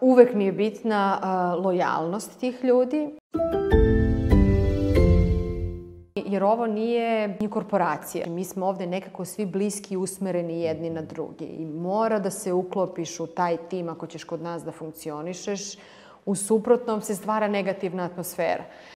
uvek mi je bitna lojalnost tih ljudi. Jer ovo nije ni korporacija. Mi smo ovde nekako svi bliski i usmereni jedni na drugi. I mora da se uklopiš u taj tim ako ćeš kod nas da funkcionišeš. U suprotnom se stvara negativna atmosfera.